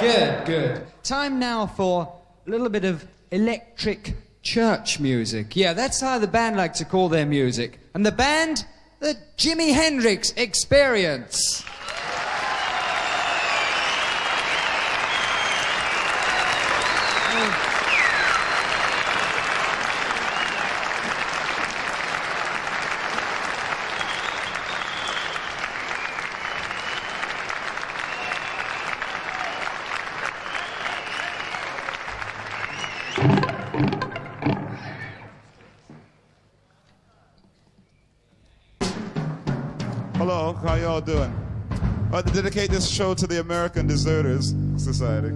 Good, good. Time now for a little bit of electric church music. Yeah, that's how the band like to call their music. And the band, the Jimi Hendrix Experience. Dedicate this show to the American Deserters Society.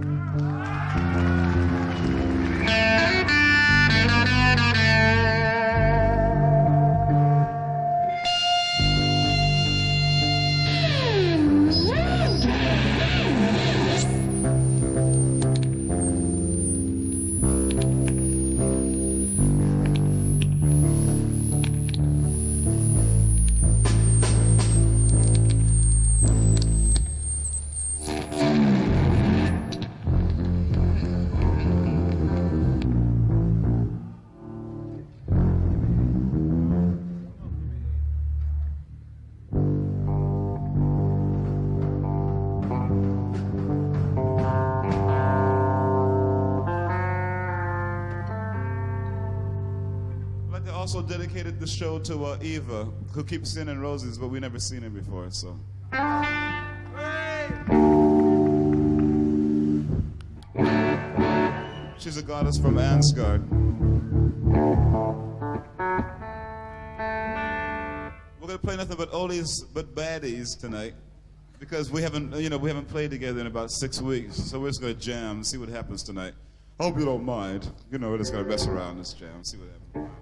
The show to uh, Eva, who keeps sending roses, but we never seen her before, so. She's a goddess from Asgard. We're gonna play nothing but oldies but baddies tonight because we haven't, you know, we haven't played together in about six weeks. So we're just gonna jam see what happens tonight. Hope you don't mind. You know, we're just gonna mess around this jam, see what happens.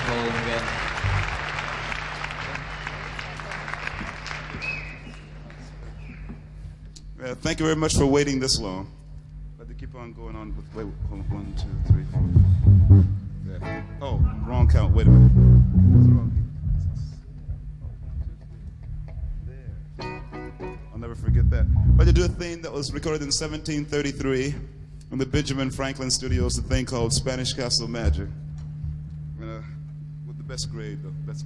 Again. Uh, thank you very much for waiting this long. Let me keep on going on with wait, one, two, three, four. Yeah. Oh, wrong count. Wait a minute. I'll never forget that. But to do a thing that was recorded in 1733 in the Benjamin Franklin Studios, a thing called Spanish Castle Magic. With the best grade, though. Best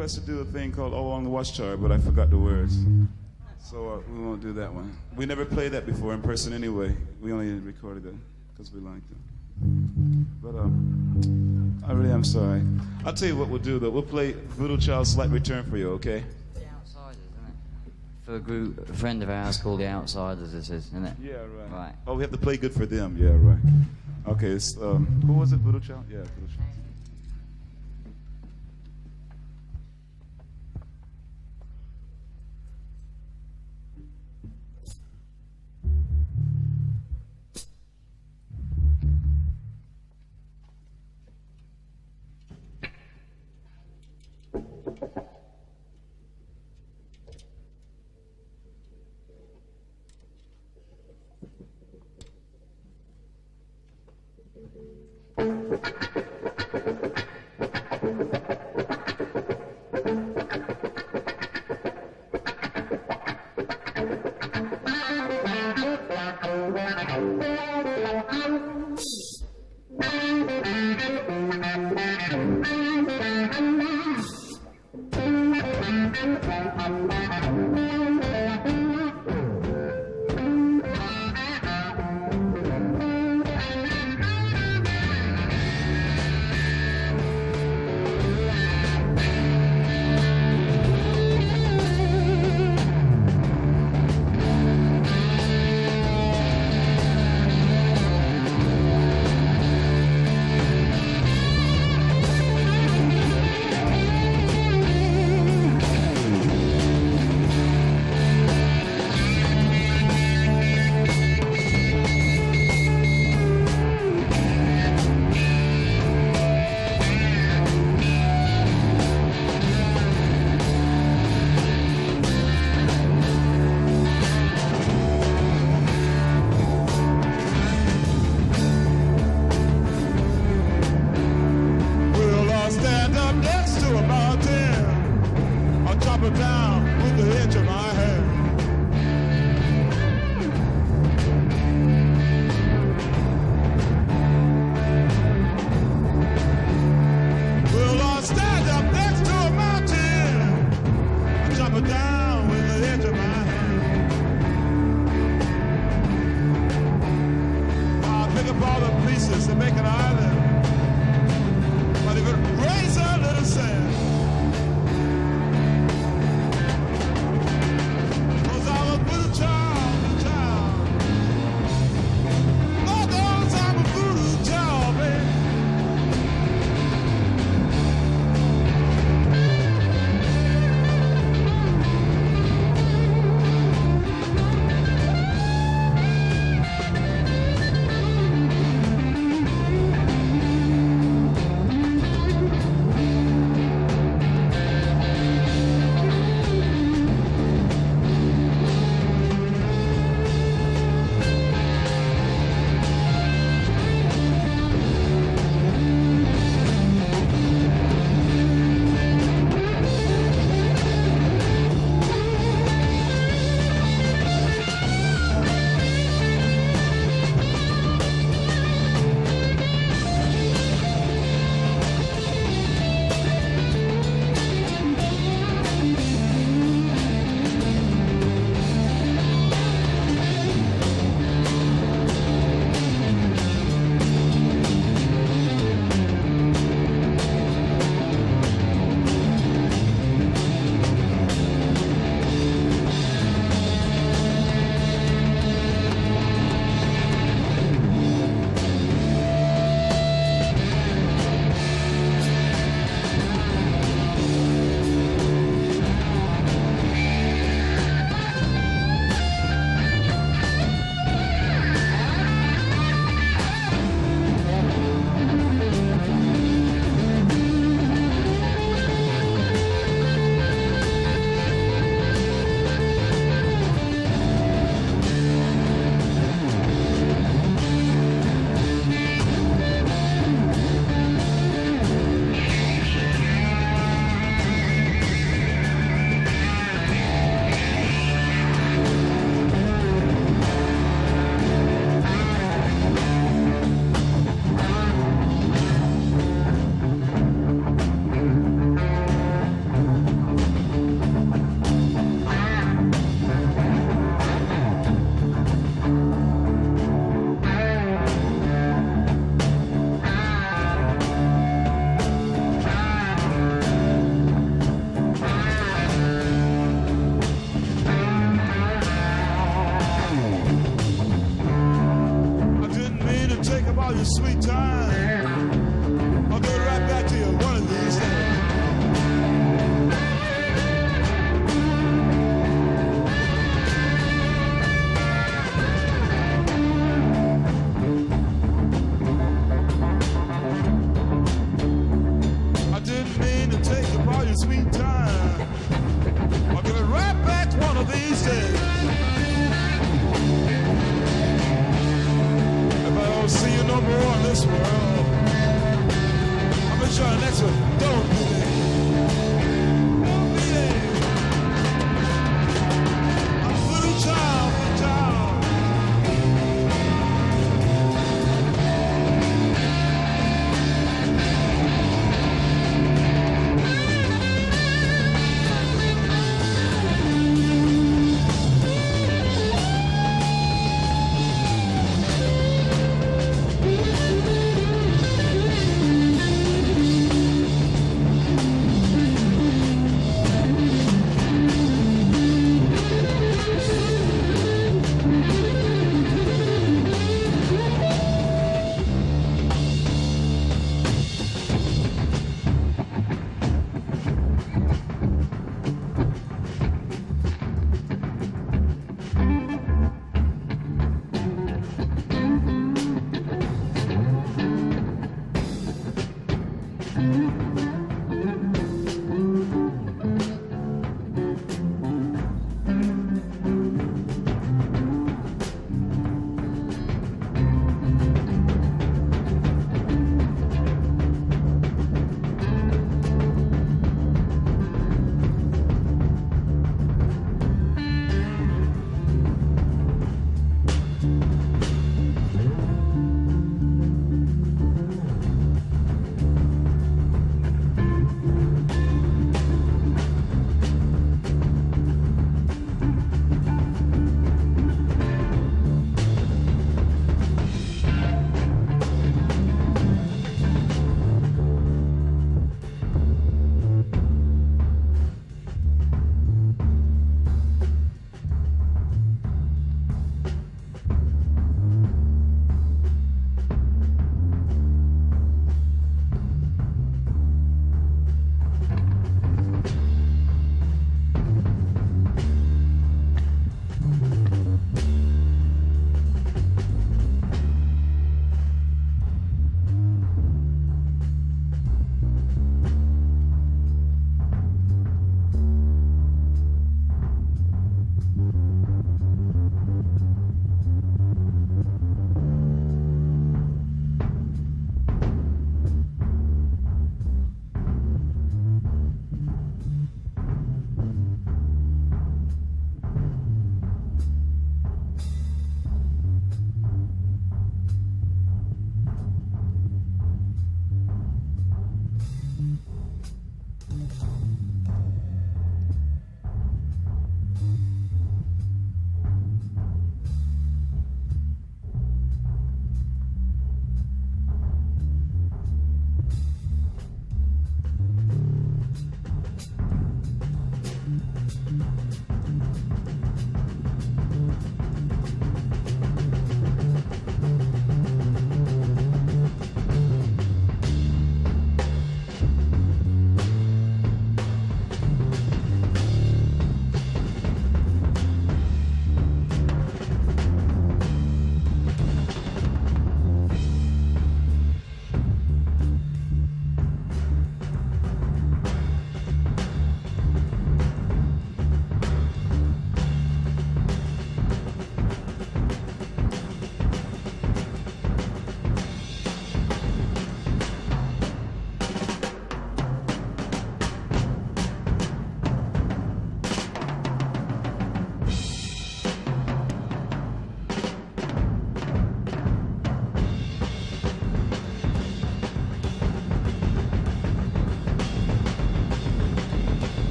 request to do a thing called "Oh on the Watchtower, but I forgot the words. So uh, we won't do that one. We never played that before in person anyway. We only recorded it because we liked it. But um, I really am sorry. I'll tell you what we'll do though. We'll play Voodoo Child's Slight Return for you, okay? The Outsiders, isn't it? For a group, a friend of ours called the Outsiders, this is, isn't it? Yeah, right. Right. Oh, we have to play good for them. Yeah, right. Okay, it's, um, who was it? Voodoo Child? Yeah, Voodoo Child.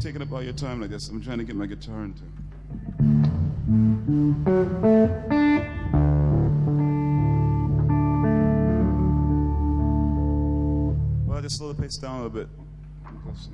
Taking up all your time like this. I'm trying to get my guitar into. Well, I just slow the pace down a little bit. Close.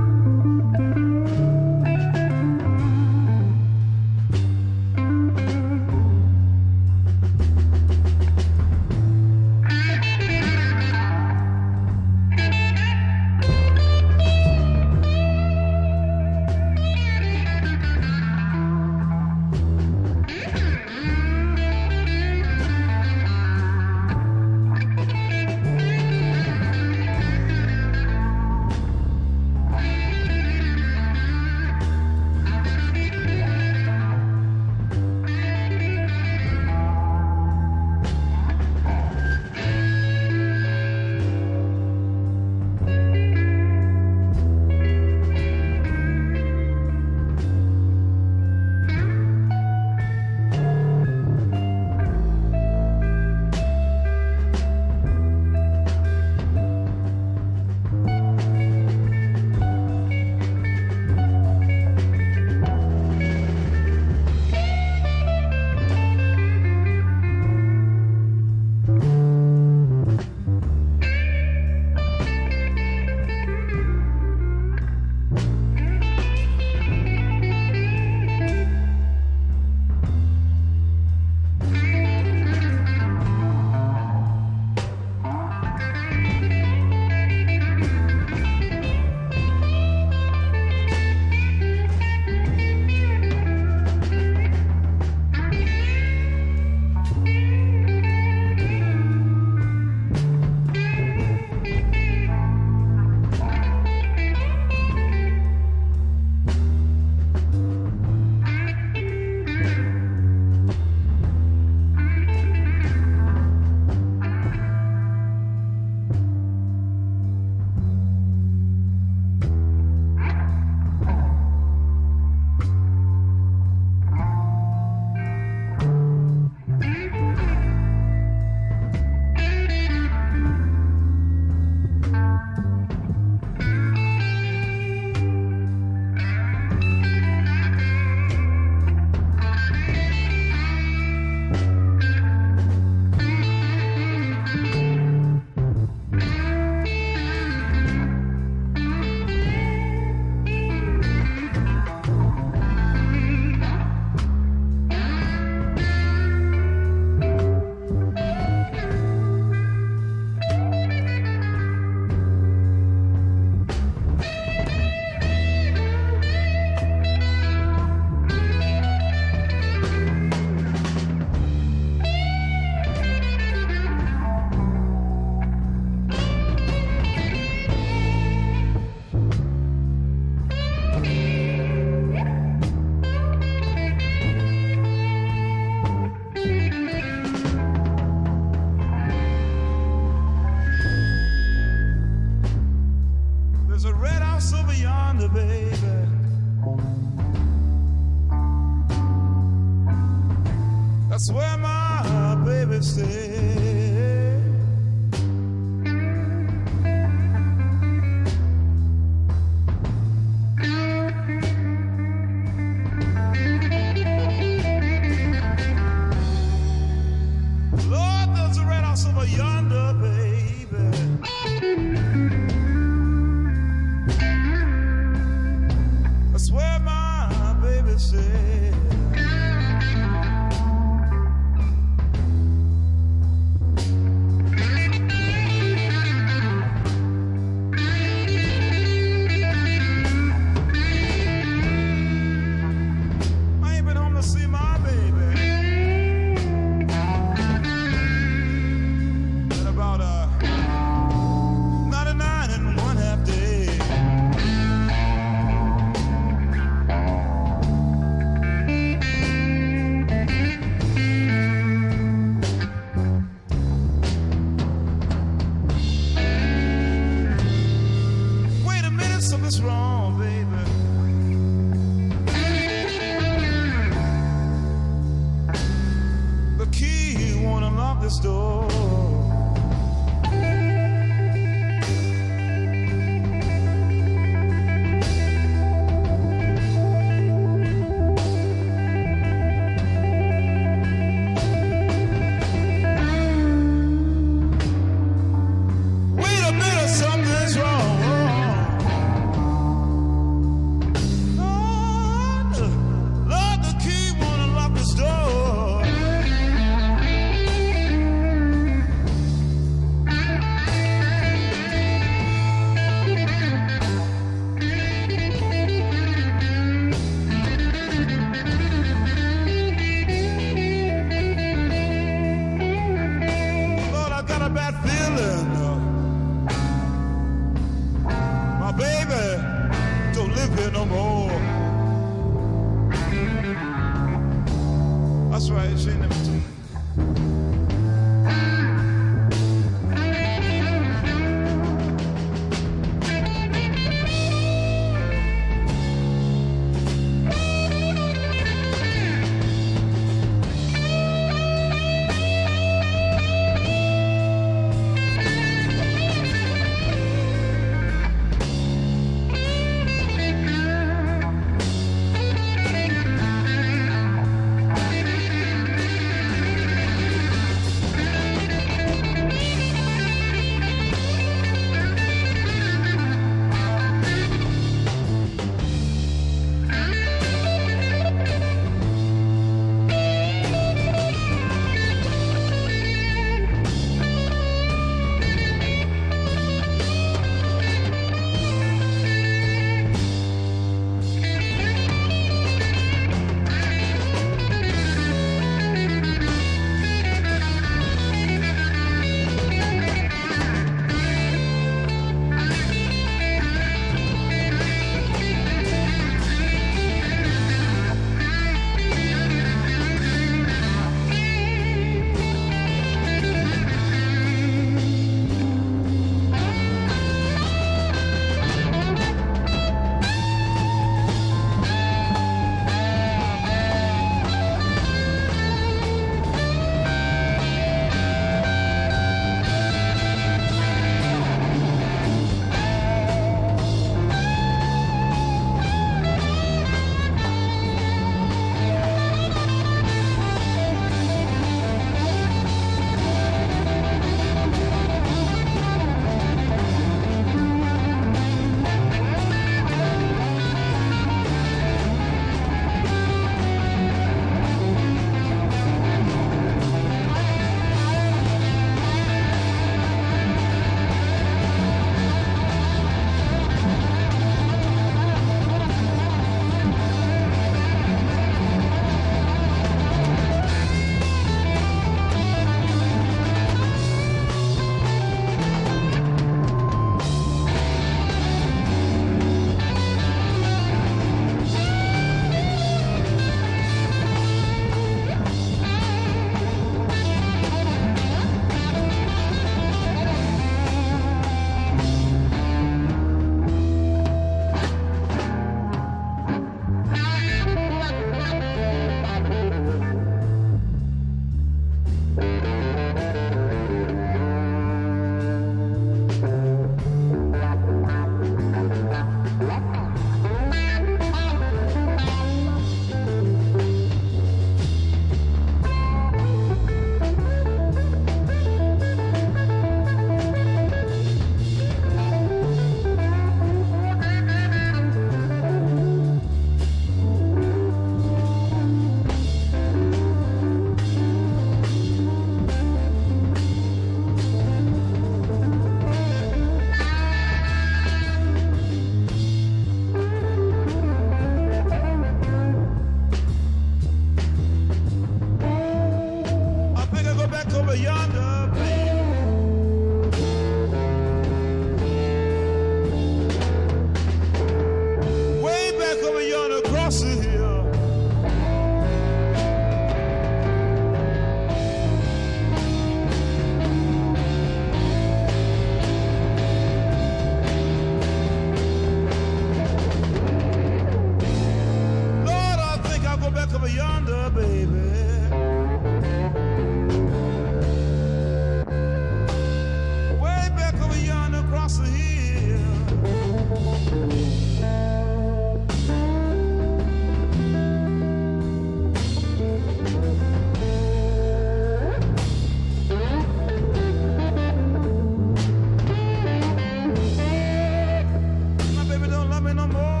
no more.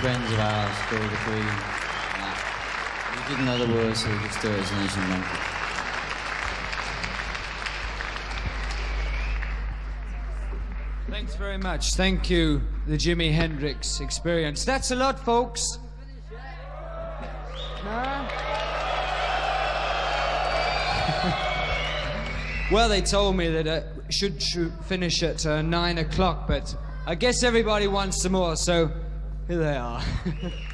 Friends of ours called the Cream. Nah. We didn't know the words, so as an Asian monkey. Thanks very much. Thank you, the Jimi Hendrix experience. That's a lot, folks. Well, they told me that it should, finish at uh, nine o'clock, but I guess everybody wants some more, so here they are.